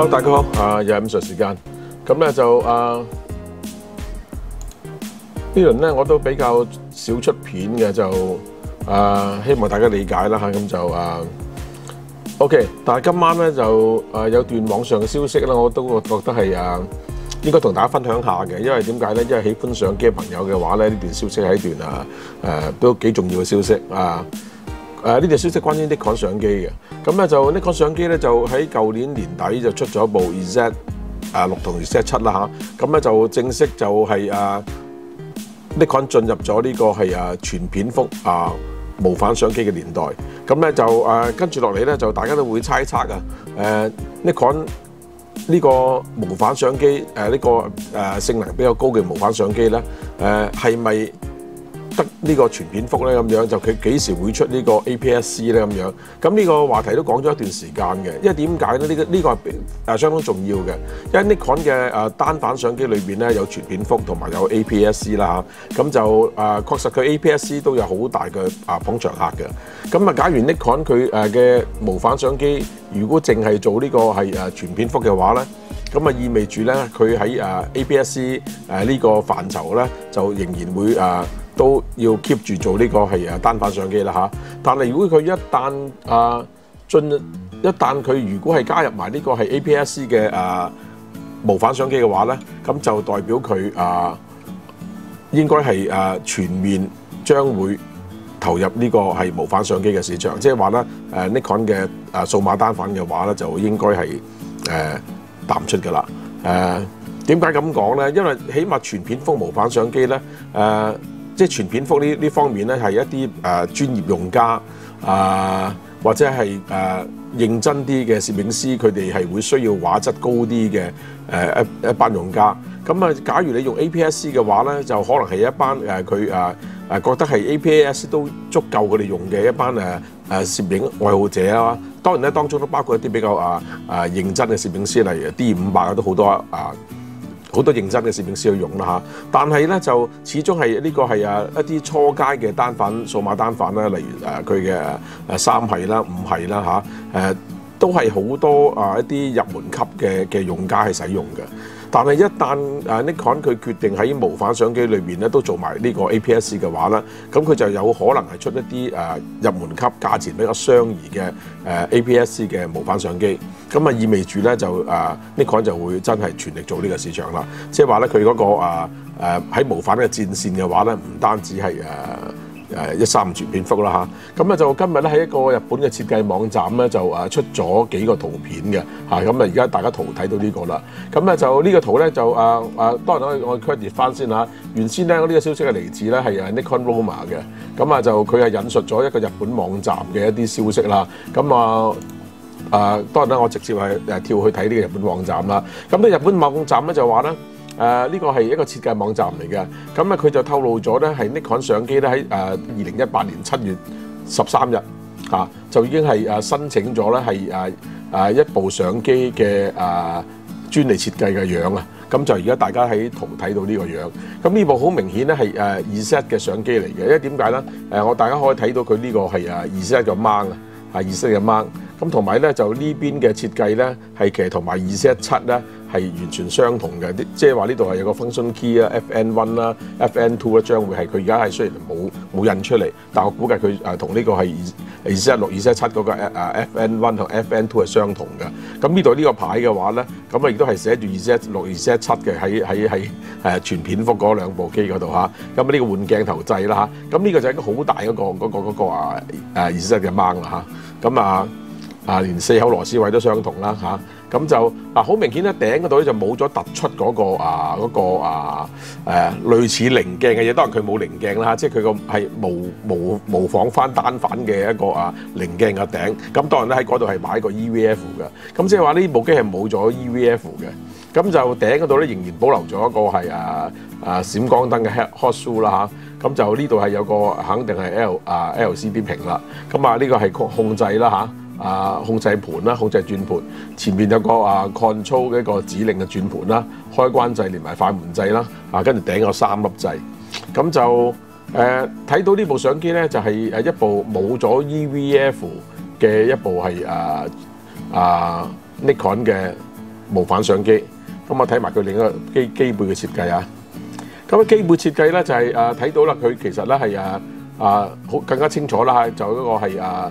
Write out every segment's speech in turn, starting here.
Hello，大家好，啊，又系午睡時間，咁咧就啊呢輪咧我都比較少出片嘅，就啊希望大家理解啦吓，咁就啊 OK，但係今晚咧就啊有段網上嘅消息啦，我都覺得係啊應該同大家分享下嘅，因為點解咧？因為喜歡相機嘅朋友嘅話咧，呢段消息系一段啊誒都幾重要嘅消息啊。誒呢段消息關於 Nikon 相機嘅，咁咧就 ni 相機咧就喺舊年年底就出咗部 Z 誒六同 Z 七啦嚇，咁咧就正式就係誒 Nikon 進入咗呢個係誒全片幅啊無反相機嘅年代，咁咧就誒跟住落嚟咧就大家都會猜測啊誒 Nikon 呢個無反相機誒呢個誒性能比較高嘅無反相機咧誒係咪？得呢個全片幅咧咁樣，就佢幾時會出呢個 APS-C 咧咁樣？咁呢個話題都講咗一段時間嘅，因為點解咧？呢、呢個呢、個係相當重要嘅，因為 Nikon 嘅誒單反相機裏邊咧有全片幅同埋有 APS-C 啦嚇，咁就誒確實佢 APS-C 都有好大嘅啊捧場客嘅。咁啊，假如 Nikon 佢誒嘅無反相機如果淨係做呢個係誒全片幅嘅話咧，咁啊意味住咧佢喺誒 APS-C 誒呢個範疇咧就仍然會誒。都要 keep 住做呢個係誒單反相機啦嚇，但係如果佢一旦啊進一旦佢如果係加入埋呢個係 APS 嘅啊無反相機嘅話咧，咁就代表佢啊應該係啊全面將會投入呢個係無反相機嘅市場，即係話咧誒 Nikon 嘅啊數碼單反嘅話咧，就應該係誒淡出㗎啦。誒點解咁講咧？因為起碼全片幅無反相機咧誒。即係全片幅呢呢方面咧，係一啲誒、呃、專業用家啊、或者係誒、呃、認真啲嘅攝影師，佢哋係會需要畫質高啲嘅誒一一班用家。咁啊，假如你用 APS-C 嘅話咧，就可能係一班誒佢誒誒覺得係 APS 都足夠佢哋用嘅一班誒誒、呃、攝影愛好者啦。當然咧，當中都包括一啲比較啊啊認真嘅攝影師，例如 D 五百都好多啊。好多認真嘅攝影師去用啦嚇，但係咧就始終係呢個係啊一啲初階嘅單反數碼單反啦，例如誒佢嘅誒三系啦、五系啦嚇，誒都係好多啊一啲入門級嘅嘅用家係使用嘅。但係一旦誒 Nikon 佢決定喺無反相機裏邊咧都做埋呢個 APS 嘅話咧，咁佢就有可能係出一啲誒入門級價錢比較相宜嘅誒 APS 嘅無反相機，咁啊意味住咧就誒 Nikon 就會真係全力做呢個市場啦。即係話咧佢嗰個誒喺無反嘅戰線嘅話咧，唔單止係誒。誒一三全片幅啦嚇，咁啊就今日咧喺一個日本嘅設計網站咧就誒出咗幾個圖片嘅嚇，咁啊而家大家圖睇到呢個啦，咁咧就呢個圖咧就誒誒當然我我 credit 翻先嚇，原先咧呢個消息係嚟自咧係誒 Nikon Roma 嘅，咁啊就佢係引述咗一個日本網站嘅一啲消息啦，咁啊誒當然啦我直接係誒跳去睇呢個日本網站啦，咁呢日本網站咧就話咧。誒呢個係一個設計網站嚟嘅，咁啊佢就透露咗咧係 Nikon 相機咧喺誒二零一八年七月十三日啊就已經係誒申請咗咧係誒誒一部相機嘅誒專利設計嘅樣啊，咁就而家大家喺圖睇到呢個樣，咁呢部好明顯咧係誒二 set 嘅相機嚟嘅，因為點解咧？誒我大家可以睇到佢呢個係誒二 set 嘅掹啊，係 E-Set 嘅掹，咁同埋咧就呢邊嘅設計咧係其實同埋二 set 七咧。係完全相同嘅，即係話呢度係有個 function key 啊，FN one 啦，FN two 咧將會係佢而家係雖然冇冇印出嚟，但我估計佢誒同呢個係二 Z 六、二 Z 七嗰個誒 FN one 同 FN two 係相同嘅。咁呢度呢個牌嘅話咧，咁啊亦都係寫住二 Z 六、二 Z 七嘅喺喺喺誒全片幅嗰兩部機嗰度嚇。咁呢個換鏡頭掣啦嚇。咁呢個就係一個好大嗰個嗰個嗰個啊誒二 Z 嘅掹啦嚇。咁啊啊連四口螺絲位都相同啦嚇。咁就嗱，好明顯咧，頂嗰度咧就冇咗突出嗰個啊嗰個啊誒類似棱鏡嘅嘢，當然佢冇棱鏡啦，即係佢個係模模模仿翻單反嘅一個啊棱鏡嘅頂。咁當然咧喺嗰度係買個 EVF 嘅，咁即係話呢部機係冇咗 EVF 嘅。咁就頂嗰度咧仍然保留咗一個係啊啊閃光燈嘅 hot shoe 啦嚇。咁就呢度係有個肯定係 L 啊 LCD 屏啦。咁啊呢個係控控制啦嚇。啊，控制盤啦，控制轉盤，前面有個啊 control 嘅一個指令嘅轉盤啦，開關掣連埋快門掣啦，啊跟住頂有三粒掣，咁就誒睇、到呢部相機咧，就係、是、誒一部冇咗 EVF 嘅一部係啊啊 Nikon 嘅無反相機。咁我睇埋佢另一個機機背嘅設計啊。咁啊機背設計咧就係誒睇到啦，佢其實咧係啊啊好更加清楚啦，就嗰個係誒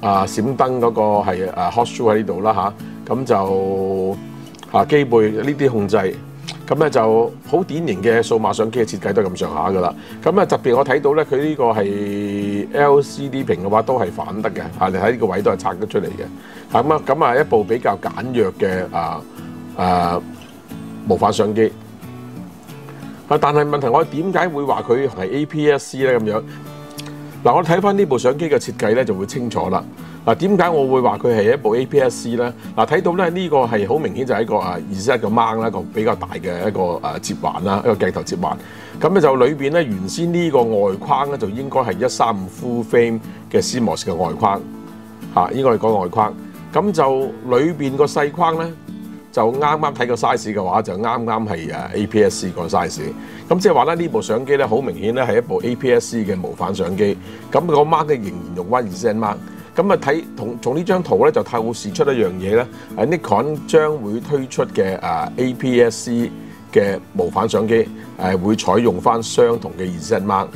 啊閃燈嗰個係 hot shoe 喺呢度啦嚇。咁就啊機背呢啲控制，咁咧就好典型嘅數碼相機嘅設計都係咁上下噶啦。咁啊特別我睇到咧，佢呢個係 LCD 屏嘅話都係反得嘅，嚇你喺呢個位都係拆得出嚟嘅。咁啊咁啊一部比較簡約嘅啊啊無反相機。啊！但係問題我點解會話佢係 APS-C 咧咁樣？嗱，我睇翻呢部相機嘅設計咧就會清楚啦。嗱，點解我會話佢係一部 APS-C 咧？嗱，睇到咧呢個係好明顯就係一個啊二十一個掹啦，一個比較大嘅一個誒接環啦，一個鏡頭接環。咁咧就裏邊咧原先呢個外框咧就應該係一三五 full frame 嘅 CMOS 嘅外框嚇，應該係講外框。咁就裏邊個細框咧。就啱啱睇個 size 嘅話，就啱啱係誒 APS-C 個 size。咁即係話咧，呢部相機咧好明顯咧係一部 APS-C 嘅無反相機。咁個 mark 咧仍然用翻二 cm mark。咁啊睇同從呢張圖咧就透視出一樣嘢咧，係 Nikon 將會推出嘅 APS-C 嘅無反相機誒會採用翻相同嘅二 cm mark。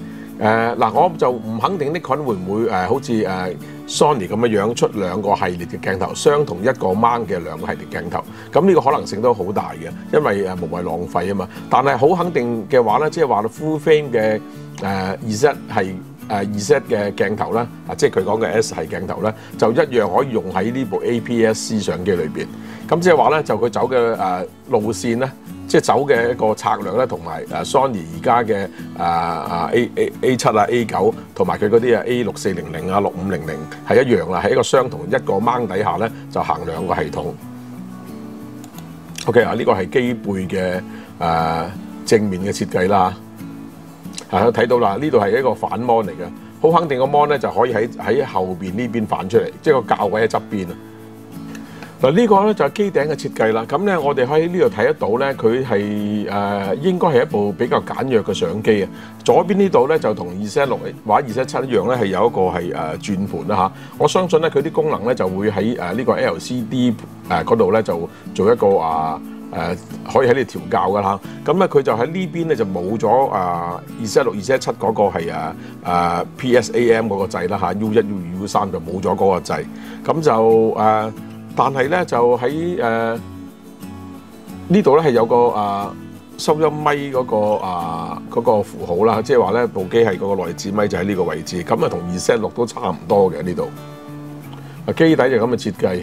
誒嗱，我就唔肯定 Nikon 會唔會誒好似誒 Sony 咁嘅樣出兩個系列嘅鏡頭，相同一個孭嘅兩個系列鏡頭。咁呢個可能性都好大嘅，因為誒無謂浪費啊嘛。但係好肯定嘅話咧，即係話到 full frame 嘅誒二 set 係誒二 set 嘅鏡頭咧，啊即係佢講嘅 S 系鏡頭咧，就一樣可以用喺呢部 APS-C 相機裏邊。咁即係話咧，就佢走嘅誒路線咧。即係走嘅一個策略咧，同埋誒 Sony 而家嘅誒啊 A A A 七啊 A 九，同埋佢嗰啲啊 A 六四零零啊六五零零係一樣啦，係一個相同一個掹底下咧就行兩個系統。OK 啊，呢個係機背嘅誒正面嘅設計啦嚇，係睇到啦，呢度係一個反 mon 嚟嘅，好肯定個 mon 咧就可以喺喺後邊呢邊反出嚟，即係個較位喺側邊啊。嗱呢個咧就係機頂嘅設計啦，咁咧我哋喺呢度睇得到咧，佢係誒應該係一部比較簡約嘅相機啊。左邊呢度咧就同二四一六或者二四一七一樣咧，係有一個係誒轉盤啦嚇。我相信咧佢啲功能咧就會喺誒呢個 LCD 誒嗰度咧就做一個啊誒可以喺呢度調校噶啦。咁咧佢就喺呢邊咧就冇咗啊二四一六二四一七嗰個係誒誒 PSAM 嗰個掣啦嚇，U 一 U 二 U 三就冇咗嗰個掣，咁就誒。但係咧就喺誒呢度咧係有個啊收音咪嗰個啊嗰個符號啦，即係話咧部機係嗰個內置咪就喺呢個位置，咁啊同二 set 六都差唔多嘅呢度。啊機底就咁嘅設計，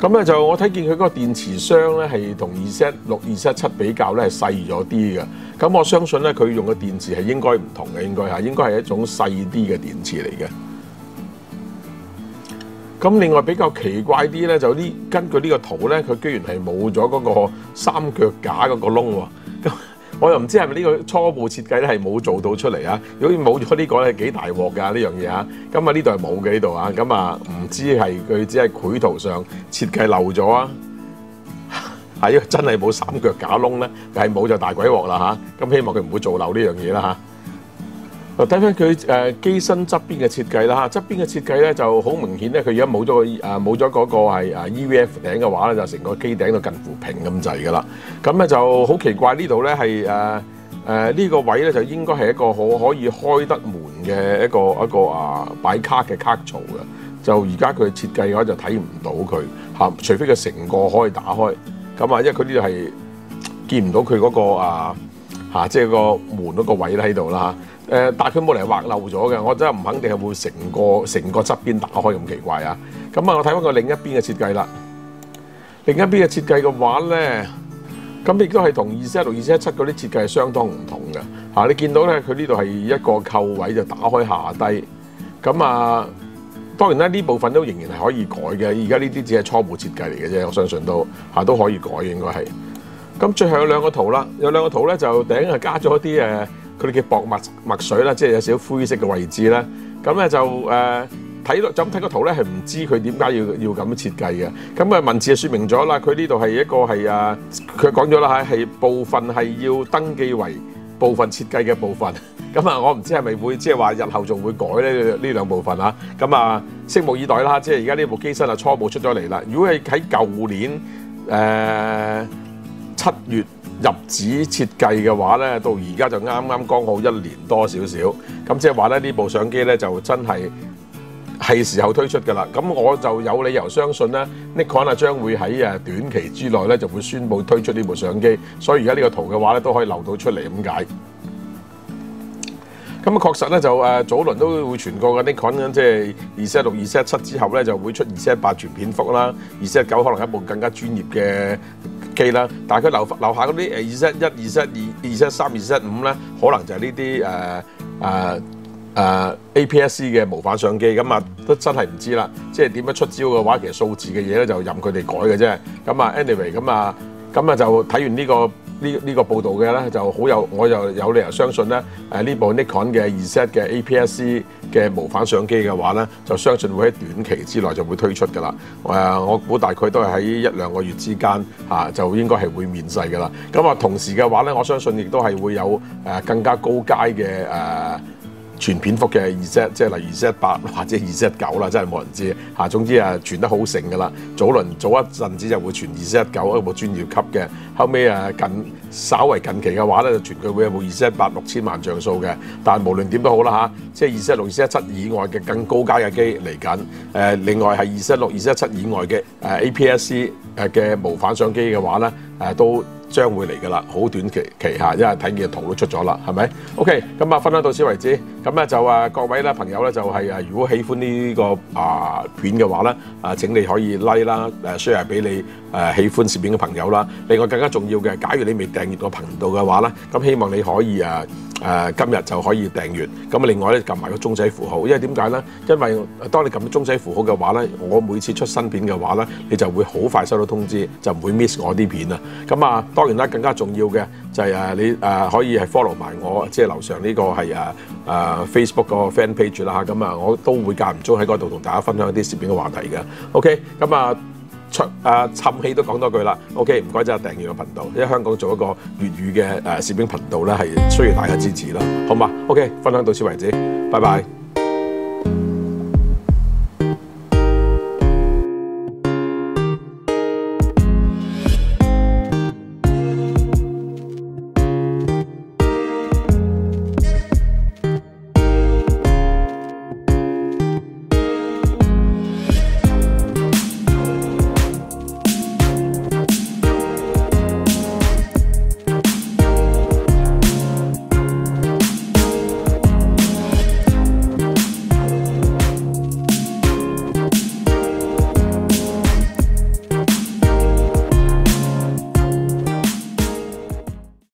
咁咧就我睇見佢嗰個電池箱咧係同二 set 六二 set 七比較咧係細咗啲嘅，咁我相信咧佢用嘅電池係應該唔同嘅，應該嚇應該係一種細啲嘅電池嚟嘅。咁另外比較奇怪啲咧，就呢根據呢個圖咧，佢居然係冇咗嗰個三腳架嗰個窿喎。咁 我又唔知係咪呢個初步設計咧係冇做到出嚟啊？如果冇咗呢個咧，幾大鑊㗎呢樣嘢啊！咁啊呢度係冇嘅呢度啊，咁啊唔知係佢只係繪圖上設計漏咗啊？係啊真係冇三腳架窿咧，係冇就大鬼鑊啦嚇！咁希望佢唔會做漏呢樣嘢啦嚇。睇翻佢誒機身側邊嘅設計啦嚇，側邊嘅設計咧就好明顯咧，佢而家冇咗個誒冇咗嗰個係誒 EVF 頂嘅話咧，就成個機頂都近乎平咁滯噶啦。咁咧就好奇怪呢度咧係誒誒呢個位咧就應該係一個可可以開得門嘅一個一個啊擺卡嘅卡槽嘅。就而家佢設計嘅話就睇唔到佢嚇，除非佢成個可以打開。咁啊，因為佢呢度係見唔到佢嗰個啊嚇，即係個門嗰個位咧喺度啦嚇。誒，但係佢冇嚟劃漏咗嘅，我真係唔肯定係會成個成個側邊打開咁奇怪啊！咁啊，我睇翻個另一邊嘅設計啦。另一邊嘅設計嘅話咧，咁亦都係同二四一六、二四一七嗰啲設計係相當唔同嘅嚇。你見到咧，佢呢度係一個扣位就打開下低。咁啊，當然咧呢部分都仍然係可以改嘅。而家呢啲只係初步設計嚟嘅啫，我相信都嚇都可以改應該係。咁最後有兩個圖啦，有兩個圖咧就頂係加咗啲誒。佢哋嘅薄墨墨水啦，即係有少少灰色嘅位置啦。咁咧就誒睇落，就咁睇個圖咧，係唔知佢點解要要咁樣設計嘅。咁啊文字就説明咗啦，佢呢度係一個係啊，佢講咗啦嚇，係部分係要登記為部分設計嘅部分。咁啊，我唔知係咪會即係話日後仲會改咧呢兩部分啊。咁啊，拭目以待啦。即係而家呢部機身啊初步出咗嚟啦。如果係喺舊年誒七月入紙設計嘅話咧，到而家就啱啱剛好一年多少少，咁即係話咧呢部相機咧就真係係時候推出㗎啦。咁我就有理由相信咧，Nikon 啊將會喺誒短期之內咧就會宣布推出呢部相機，所以而家呢個圖嘅話咧都可以流到出嚟咁解。咁啊，確實咧就誒早輪都會傳過嘅 Nikon 即係二 set 六、二 set 七之後咧就會出二 set 八全片幅啦，二 set 九可能係一部更加專業嘅機啦。但係佢留留下嗰啲誒二 set 一、二 set 二、二 set 三、二 set 五咧，可能就係呢啲誒誒誒 APS-C 嘅模反相機。咁啊，都真係唔知啦。即係點樣出招嘅話，其實數字嘅嘢咧就任佢哋改嘅啫。咁啊，anyway，咁啊，咁啊就睇完呢個。呢呢個報導嘅咧就好有，我又有理由相信咧，誒呢部 Nikon 嘅二 set 嘅 APS-C 嘅模反相機嘅話咧，就相信會喺短期之內就會推出㗎啦。誒，我估大概都係喺一兩個月之間嚇，就應該係會面世㗎啦。咁啊，同時嘅話咧，我相信亦都係會有誒更加高階嘅誒。全片幅嘅二 set，即係例如二 set 八或者二 set 九啦，真係冇人知嚇。總之啊，傳得好盛㗎啦。早輪早一陣子就會傳二 set 九一部專業級嘅，後尾啊近稍為近期嘅話咧，就傳佢會有部二 set 八六千萬像素嘅。但係無論點都好啦嚇，即係二 set 六、二 set 七以外嘅更高階嘅機嚟緊。誒，另外係二 set 六、二 set 七以外嘅誒 APS-C 誒嘅無反相機嘅話咧，誒都。將會嚟㗎啦，好短期期下，因為睇見圖都出咗啦，係咪？OK，咁啊，分享到此為止。咁咧就啊，各位咧朋友咧就係啊，如果喜歡呢個啊片嘅話咧，啊請你可以 like 啦，誒 share 俾你誒喜歡攝影嘅朋友啦。另外更加重要嘅，假如你未訂閱個頻道嘅話咧，咁希望你可以誒。誒今日就可以訂閱，咁另外咧撳埋個鐘仔符號，因為點解咧？因為當你撳鐘仔符號嘅話咧，我每次出新片嘅話咧，你就會好快收到通知，就唔會 miss 我啲片啊。咁啊，當當然啦，更加重要嘅就係誒你誒可以係 follow 埋我，即係樓上呢個係誒誒 Facebook 個 fan page 啦嚇。咁啊，我都會間唔中喺嗰度同大家分享一啲攝影嘅話題嘅。OK，咁啊。出啊，氹氣都講多句啦。OK，唔該，就訂閱個頻道，因為香港做一個粵語嘅誒攝影頻道咧，係需要大家支持啦，好嘛？OK，分享到此為止，拜拜。